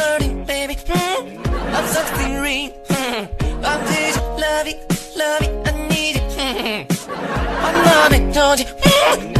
hurting, baby. Mm. I'm something real. Mm. I need you, love it, love it, I need it. I'm not a you, mm.